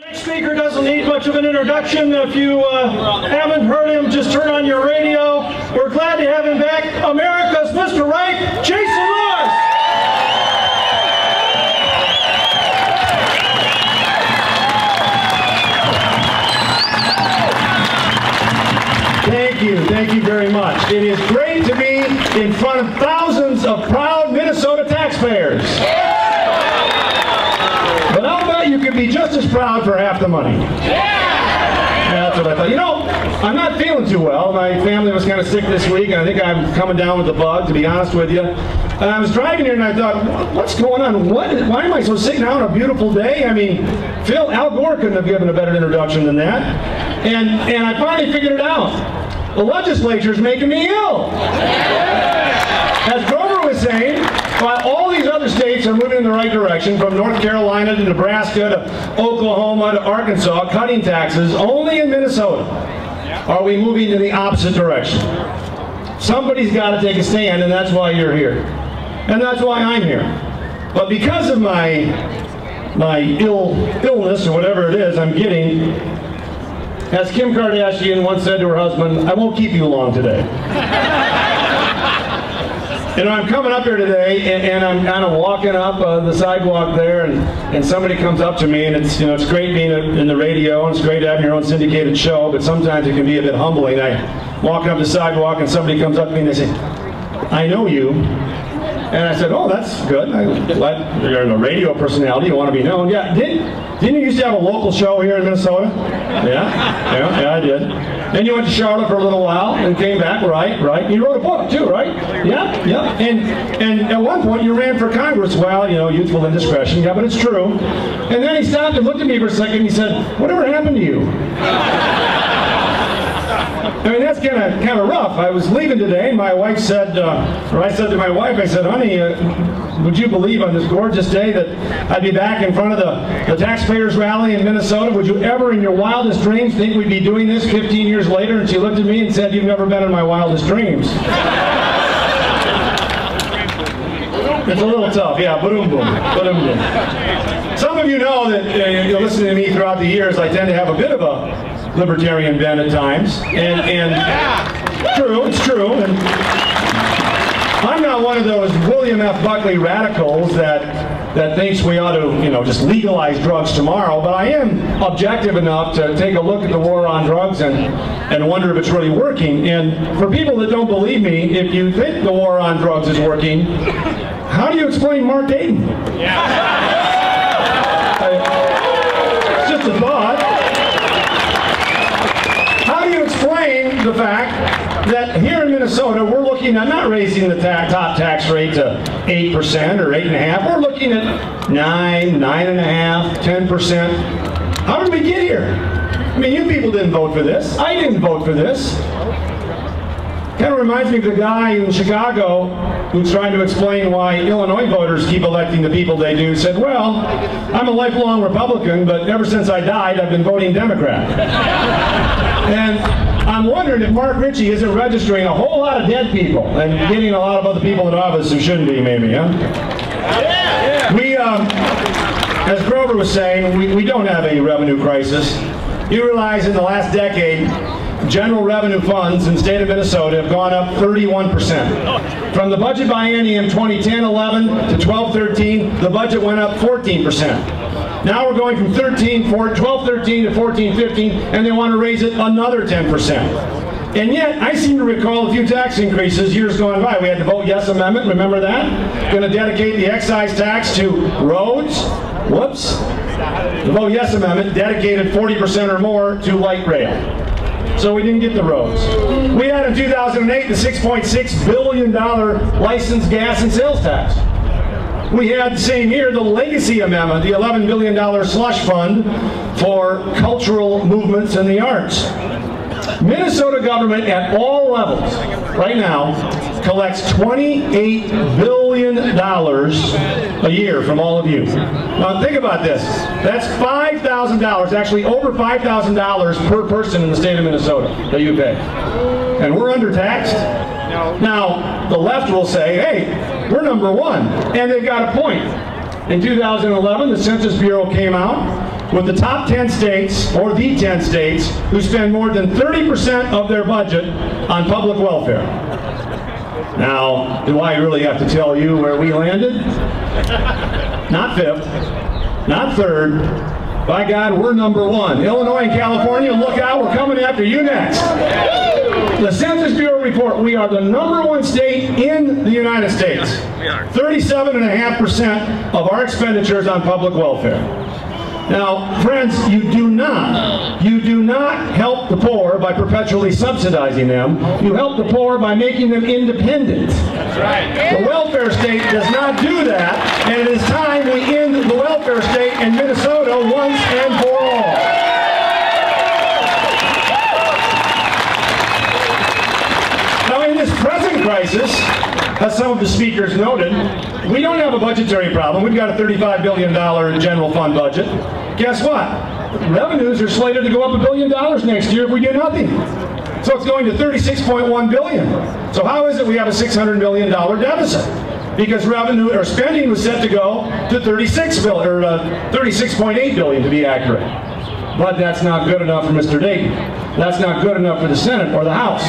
Next speaker doesn't need much of an introduction. If you uh, haven't heard him, just turn on your radio. We're glad to have him back. America's Mr. Right, Jason Lewis. Thank you, thank you very much. It is great to be in front of thousands of proud Minnesota taxpayers. But I'll bet you could be just proud for half the money. Yeah, that's what I thought. You know, I'm not feeling too well. My family was kind of sick this week, and I think I'm coming down with the bug, to be honest with you. And I was driving here, and I thought, what's going on? What? Why am I so sick now on a beautiful day? I mean, Phil, Al Gore couldn't have given a better introduction than that. And, and I finally figured it out. The legislature's making me ill. As Grover was saying, while all these other states are moving in the right direction, from North Carolina to Nebraska to Oklahoma to Arkansas, cutting taxes, only in Minnesota are we moving in the opposite direction. Somebody's got to take a stand, and that's why you're here. And that's why I'm here. But because of my my ill illness or whatever it is I'm getting, as Kim Kardashian once said to her husband, I won't keep you long today. You know, I'm coming up here today, and, and I'm kind of walking up uh, the sidewalk there, and, and somebody comes up to me, and it's you know it's great being in the radio, and it's great having your own syndicated show, but sometimes it can be a bit humbling. I walk up the sidewalk, and somebody comes up to me and they say, "I know you." And I said, "Oh, that's good. I'm glad you're a radio personality. You want to be known." Yeah. Didn't didn't you used to have a local show here in Minnesota? Yeah. Yeah. Yeah, I did. Then you went to Charlotte for a little while and came back. Right. Right. You wrote a book too, right? Yeah. Yeah. And and at one point you ran for Congress. Well, you know, youthful indiscretion. Yeah, but it's true. And then he stopped and looked at me for a second. and He said, "Whatever happened to you?" I mean, that's kind of kind of rough. I was leaving today, and my wife said, uh, or I said to my wife, I said, honey, uh, would you believe on this gorgeous day that I'd be back in front of the, the taxpayers rally in Minnesota? Would you ever in your wildest dreams think we'd be doing this 15 years later? And she looked at me and said, you've never been in my wildest dreams. It's a little tough, yeah, boom boom, boom boom. Some of you know that uh, you know, listening to me throughout the years, I tend to have a bit of a libertarian bent at times, and and true, it's true. And I'm not one of those William F. Buckley radicals that that thinks we ought to, you know, just legalize drugs tomorrow. But I am objective enough to take a look at the war on drugs and and wonder if it's really working. And for people that don't believe me, if you think the war on drugs is working, how do you explain Mark Dayton? It's just a thought. How do you explain the fact that here in Minnesota we're at not raising the ta- top tax rate to 8% or 8.5, we're looking at 9, 9.5%, 10%. How did we get here? I mean, you people didn't vote for this. I didn't vote for this. Kind of reminds me of the guy in Chicago who's trying to explain why Illinois voters keep electing the people they do. Said, "Well, I'm a lifelong Republican, but ever since I died, I've been voting Democrat." Wondering if Mark Ritchie isn't registering a whole lot of dead people and getting a lot of other people in office who shouldn't be, maybe, huh? Yeah. We, um, as Grover was saying, we, we don't have a revenue crisis. You realize in the last decade, general revenue funds in the state of Minnesota have gone up 31%. From the budget biennium 2010-11 to 12-13, the budget went up 14%. Now we're going from 13, 4, 12, 13 to 14, 15, and they want to raise it another 10%. And yet, I seem to recall a few tax increases years gone by. We had the Vote Yes Amendment, remember that? Going to dedicate the excise tax to roads. Whoops. The Vote Yes Amendment dedicated 40% or more to light rail. So we didn't get the roads. We had in 2008 the 6.6 billion dollar license, gas and sales tax. We had the same year the Legacy Amendment, the $11 billion slush fund for cultural movements and the arts. Minnesota government at all levels right now collects $28 billion a year from all of you. Now think about this. That's $5,000, actually over $5,000 per person in the state of Minnesota that you pay. And we're undertaxed. Now, the left will say, hey, we're number one. And they've got a point. In 2011, the Census Bureau came out with the top 10 states, or the 10 states, who spend more than 30% of their budget on public welfare. Now, do I really have to tell you where we landed? Not fifth, not third. By God, we're number one. Illinois and California, look out, we're coming after you next. The Census Bureau report, we are the number one state in the United States. 37.5% of our expenditures on public welfare. Now, friends, you do not, you do not help the poor by perpetually subsidizing them. You help the poor by making them independent. That's right. The welfare state does not do that, and it is time we end the welfare state in Minnesota once and for all. Now, in this present crisis, as some of the speakers noted, we don't have a budgetary problem. We've got a $35 billion general fund budget. Guess what? Revenues are slated to go up a billion dollars next year if we do nothing. So it's going to 36.1 billion. So how is it we have a 600 million dollar deficit? Because revenue or spending was set to go to 36 billion or uh, 36.8 billion to be accurate. But that's not good enough for Mr. Dayton. That's not good enough for the Senate or the House.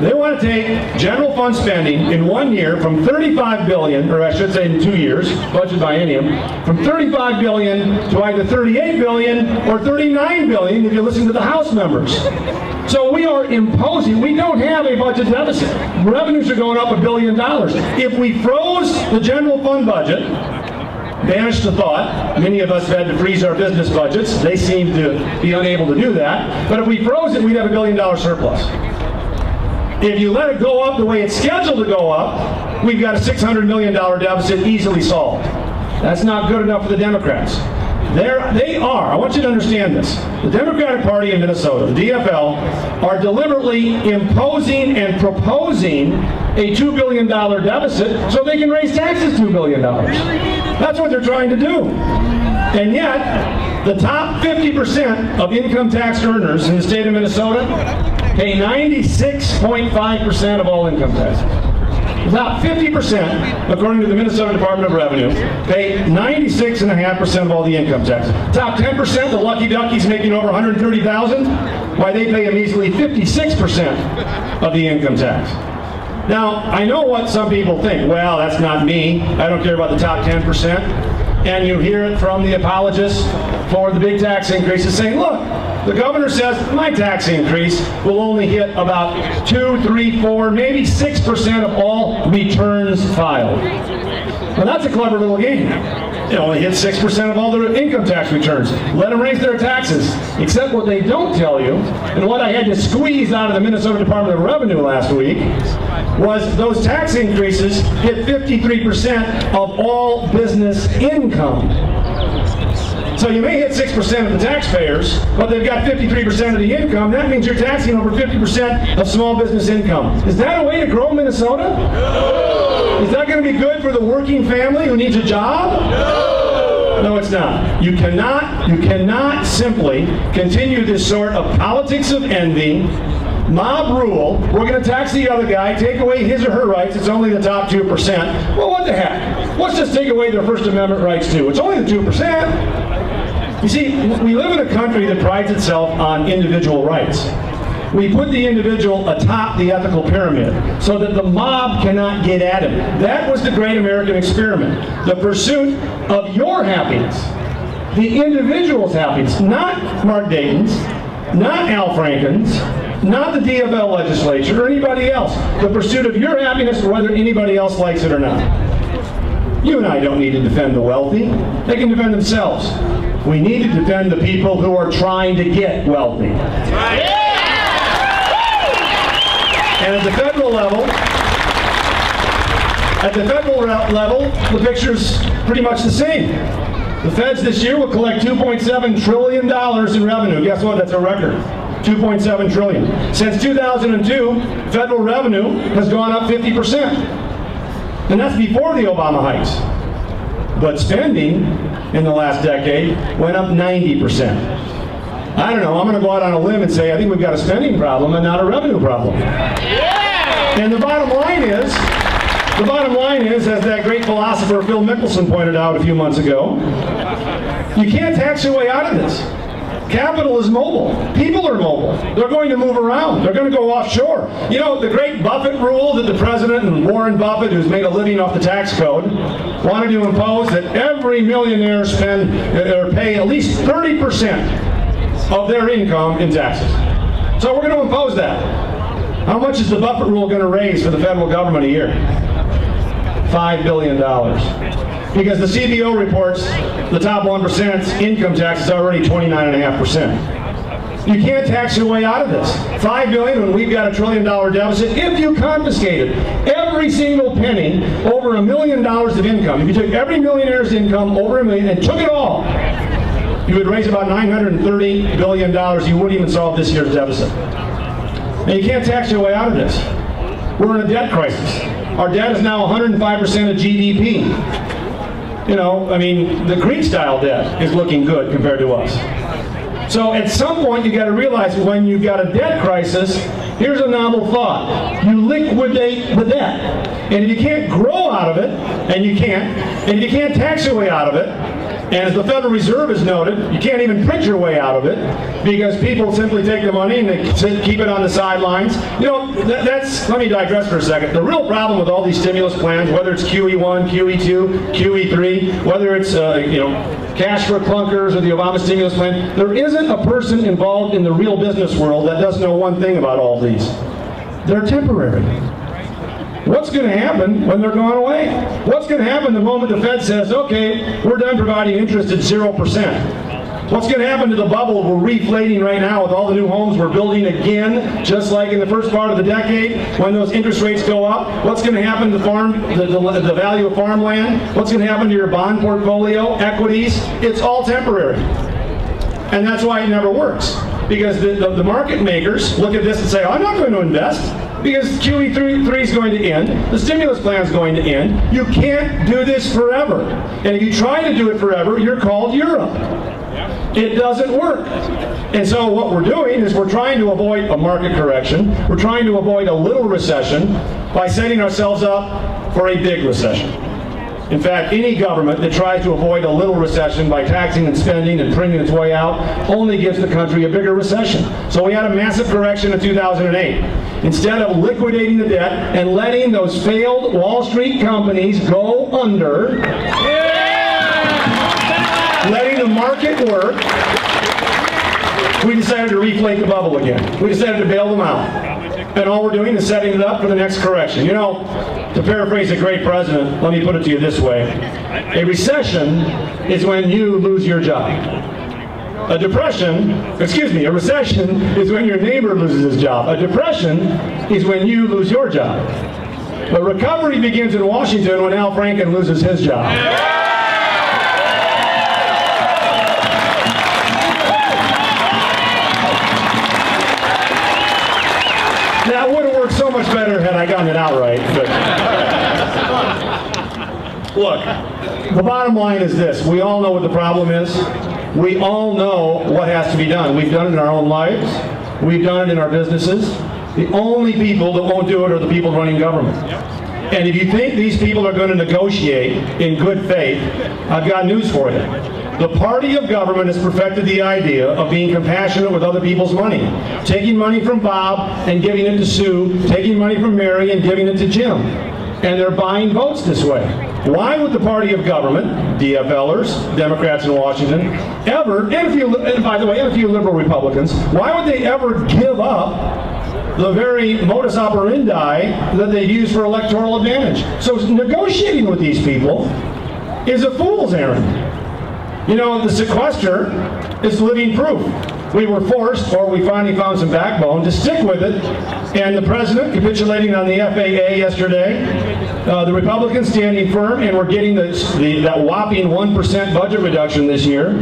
They want to take general fund spending in one year from 35 billion, or I should say in two years, budget biennium, from 35 billion to either 38 billion or 39 billion if you listen to the House members. So we are imposing, we don't have a budget deficit. Revenues are going up a billion dollars. If we froze the general fund budget, banished the thought. Many of us have had to freeze our business budgets. They seem to be unable to do that. But if we froze it, we'd have a billion dollar surplus. If you let it go up the way it's scheduled to go up, we've got a $600 million deficit easily solved. That's not good enough for the Democrats. They're, they are, I want you to understand this. The Democratic Party in Minnesota, the DFL, are deliberately imposing and proposing a $2 billion deficit so they can raise taxes $2 billion. That's what they're trying to do. And yet, the top 50% of income tax earners in the state of Minnesota pay 96.5% of all income taxes. About 50%, according to the Minnesota Department of Revenue, pay 96.5% of all the income taxes. Top 10%, the lucky duckies making over 130,000, why they pay a measly 56% of the income tax. Now, I know what some people think. Well, that's not me. I don't care about the top 10%. And you hear it from the apologists for the big tax increases saying, look, the governor says my tax increase will only hit about 2, 3, 4, maybe 6% of all returns filed. Well, that's a clever little game. It only hits 6% of all their income tax returns. Let them raise their taxes. Except what they don't tell you, and what I had to squeeze out of the Minnesota Department of Revenue last week, was those tax increases hit 53% of all business income. So you may hit 6% of the taxpayers, but they've got 53% of the income. That means you're taxing over 50% of small business income. Is that a way to grow Minnesota? Is that going to be good for the working family who needs a job? No. No, it's not. You cannot, you cannot simply continue this sort of politics of envy, mob rule, we're going to tax the other guy, take away his or her rights, it's only the top 2%. Well, what the heck? Let's just take away their First Amendment rights too. It's only the 2%. You see, we live in a country that prides itself on individual rights. We put the individual atop the ethical pyramid so that the mob cannot get at him. That was the great American experiment. The pursuit of your happiness, the individual's happiness, not Mark Dayton's, not Al Franken's, not the DFL legislature or anybody else. The pursuit of your happiness, whether anybody else likes it or not. You and I don't need to defend the wealthy. They can defend themselves. We need to defend the people who are trying to get wealthy. And at the federal level, at the federal level, the picture's pretty much the same. The feds this year will collect $2.7 trillion in revenue. Guess what? That's a record. 2.7 trillion. Since 2002, federal revenue has gone up 50%. And that's before the Obama hikes. But spending in the last decade went up 90%. I don't know, I'm going to go out on a limb and say I think we've got a spending problem and not a revenue problem. Yeah! And the bottom line is, The bottom line is, as that great philosopher Phil Mickelson pointed out a few months ago, you can't tax your way out of this. Capital is mobile. People are mobile. They're going to move around. They're going to go offshore. You know, the great Buffett rule that the president and Warren Buffett, who's made a living off the tax code, wanted to impose that every millionaire spend or pay at least 30% of their income in taxes. So we're going to impose that. How much is the Buffett rule going to raise for the federal government a year? $5 billion because the CBO reports the top 1% income tax is already 29.5%. You can't tax your way out of this. Five billion when we've got a trillion dollar deficit. If you confiscated every single penny over a million dollars of income, if you took every millionaire's income over a million and took it all, you would raise about 930 billion dollars. You wouldn't even solve this year's deficit. And you can't tax your way out of this. We're in a debt crisis. Our debt is now 105% of GDP you know, I mean, the Greek style debt is looking good compared to us. So at some point you got to realize when you've got a debt crisis, here's a novel thought. You liquidate the debt. And if you can't grow out of it, and you can't, and you can't tax your way out of it, and as the Federal Reserve has noted, you can't even print your way out of it because people simply take the money and they keep it on the sidelines. You know, that, that's, let me digress for a second. The real problem with all these stimulus plans, whether it's QE1, QE2, QE3, whether it's, uh, you know, cash for clunkers or the Obama stimulus plan, there isn't a person involved in the real business world that doesn't know one thing about all these. They're temporary. What's going to happen when they're gone away? What's going to happen the moment the Fed says, okay, we're done providing interest at 0%? What's going to happen to the bubble we're reflating right now with all the new homes we're building again, just like in the first part of the decade when those interest rates go up? What's going to happen to the farm, the, the, the value of farmland? What's going to happen to your bond portfolio, equities? It's all temporary. And that's why it never works. Because the, the, the market makers look at this and say, I'm not going to invest because QE3 is going to end, the stimulus plan is going to end. You can't do this forever. And if you try to do it forever, you're called Europe. It doesn't work. And so what we're doing is we're trying to avoid a market correction. We're trying to avoid a little recession by setting ourselves up for a big recession. In fact, any government that tries to avoid a little recession by taxing and spending and printing its way out only gives the country a bigger recession. So we had a massive correction in 2008. Instead of liquidating the debt and letting those failed Wall Street companies go under, letting the market work, we decided to reflate the bubble again. We decided to bail them out and all we're doing is setting it up for the next correction. You know, to paraphrase a great president, let me put it to you this way. A recession is when you lose your job. A depression, excuse me, a recession is when your neighbor loses his job. A depression is when you lose your job. But recovery begins in Washington when Al Franken loses his job. I gotten it out right. But look, the bottom line is this. We all know what the problem is. We all know what has to be done. We've done it in our own lives. We've done it in our businesses. The only people that won't do it are the people running government. And if you think these people are going to negotiate in good faith, I've got news for you. The party of government has perfected the idea of being compassionate with other people's money. Taking money from Bob and giving it to Sue, taking money from Mary and giving it to Jim. And they're buying votes this way. Why would the party of government, DFLers, Democrats in Washington, ever, and, a few, and by the way, and a few liberal Republicans, why would they ever give up the very modus operandi that they use for electoral advantage? So negotiating with these people is a fool's errand. You know, the sequester is living proof. We were forced, or we finally found some backbone, to stick with it. And the president capitulating on the FAA yesterday, uh, the Republicans standing firm, and we're getting the, the, that whopping 1% budget reduction this year.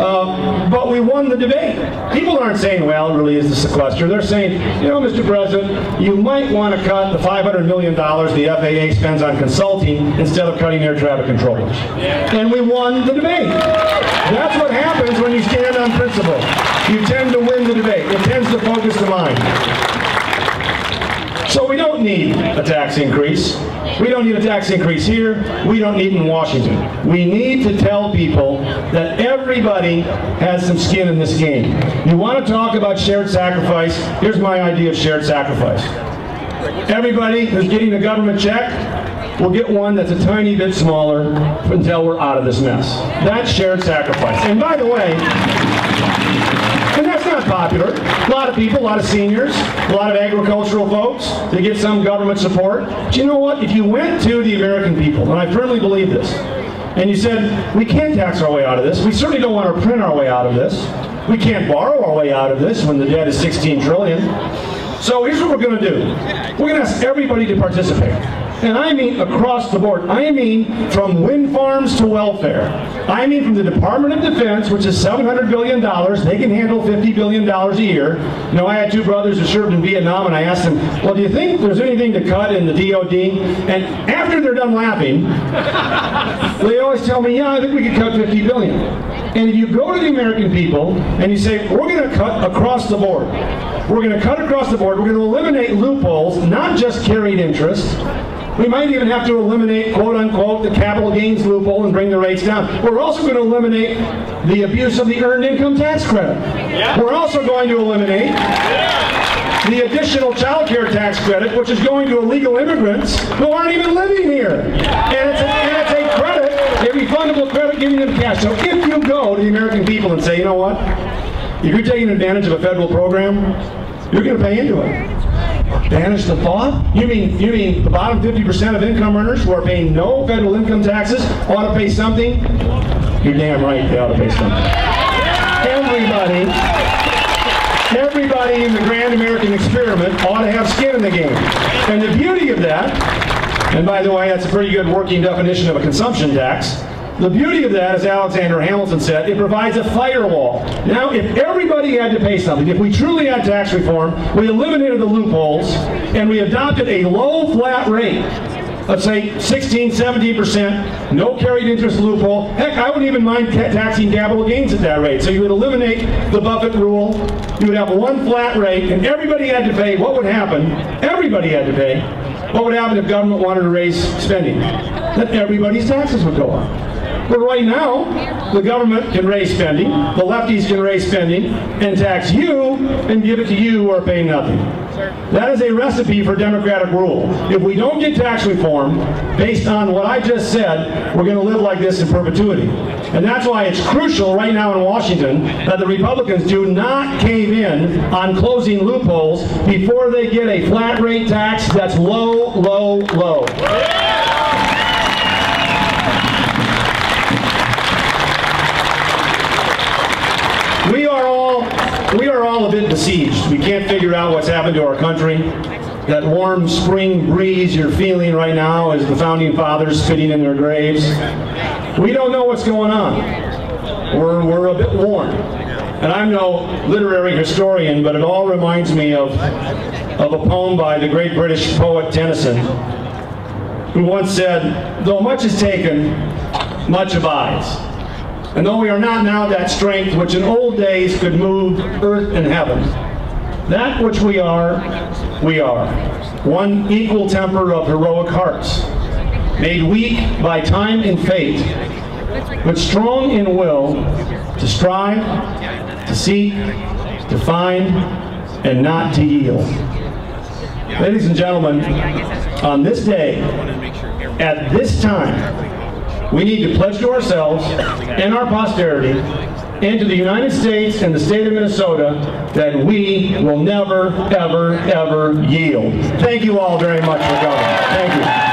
Uh, but we won the debate. People aren't saying, well, it really is the sequester. They're saying, you know, Mr. President, you might want to cut the $500 million the FAA spends on consulting instead of cutting air traffic controllers. And we won the debate. That's what happens when you stand on principle. You tend to win the debate. It tends to focus the mind. So we don't need a tax increase. We don't need a tax increase here. We don't need it in Washington. We need to tell people that everybody has some skin in this game. You want to talk about shared sacrifice? Here's my idea of shared sacrifice. Everybody who's getting a government check will get one that's a tiny bit smaller until we're out of this mess. That's shared sacrifice. And by the way, not popular. A lot of people, a lot of seniors, a lot of agricultural folks, they get some government support. But you know what? If you went to the American people, and I firmly believe this, and you said, we can't tax our way out of this, we certainly don't want to print our way out of this, we can't borrow our way out of this when the debt is 16 trillion. So here's what we're going to do. We're going to ask everybody to participate. And I mean across the board. I mean from wind farms to welfare. I mean from the Department of Defense, which is $700 billion. They can handle $50 billion a year. You know, I had two brothers who served in Vietnam, and I asked them, well, do you think there's anything to cut in the DOD? And after they're done laughing, they always tell me, yeah, I think we could cut $50 billion. And if you go to the American people and you say, we're going to cut across the board, we're going to cut across the board, we're going to eliminate loopholes, not just carried interest, we might even have to eliminate, quote unquote, the capital gains loophole and bring the rates down. We're also going to eliminate the abuse of the earned income tax credit. Yeah. We're also going to eliminate yeah. the additional child care tax credit, which is going to illegal immigrants who aren't even living here. And, it's a, and it's a credit, a refundable credit giving them cash. So if you go to the American people and say, you know what, if you're taking advantage of a federal program, you're going to pay into it. Banish the thought? You mean you mean the bottom 50% of income earners who are paying no federal income taxes ought to pay something? You're damn right they ought to pay something. Everybody, everybody in the grand American experiment ought to have skin in the game. And the beauty of that, and by the way, that's a pretty good working definition of a consumption tax, the beauty of that, as Alexander Hamilton said, it provides a firewall. Now, if everybody had to pay something, if we truly had tax reform, we eliminated the loopholes, and we adopted a low flat rate, let's say 16, 17%, no carried interest loophole. Heck, I wouldn't even mind taxing capital gains at that rate. So you would eliminate the Buffett rule. You would have one flat rate, and everybody had to pay. What would happen? Everybody had to pay. What would happen if government wanted to raise spending? Then everybody's taxes would go up. But right now, the government can raise spending, the lefties can raise spending, and tax you and give it to you who are paying nothing. That is a recipe for democratic rule. If we don't get tax reform based on what I just said, we're going to live like this in perpetuity. And that's why it's crucial right now in Washington that the Republicans do not cave in on closing loopholes before they get a flat rate tax that's low, low, low. We are all we are all a bit besieged. We can't figure out what's happened to our country. That warm spring breeze you're feeling right now is the founding fathers sitting in their graves. We don't know what's going on. We're, we're a bit worn. And I'm no literary historian, but it all reminds me of, of a poem by the great British poet Tennyson, who once said, Though much is taken, much abides. And though we are not now that strength which in old days could move earth and heaven, that which we are, we are. One equal temper of heroic hearts, made weak by time and fate, but strong in will to strive, to seek, to find, and not to yield. Ladies and gentlemen, on this day, at this time, we need to pledge to ourselves and our posterity and to the United States and the state of Minnesota that we will never, ever, ever yield. Thank you all very much for coming. Thank you.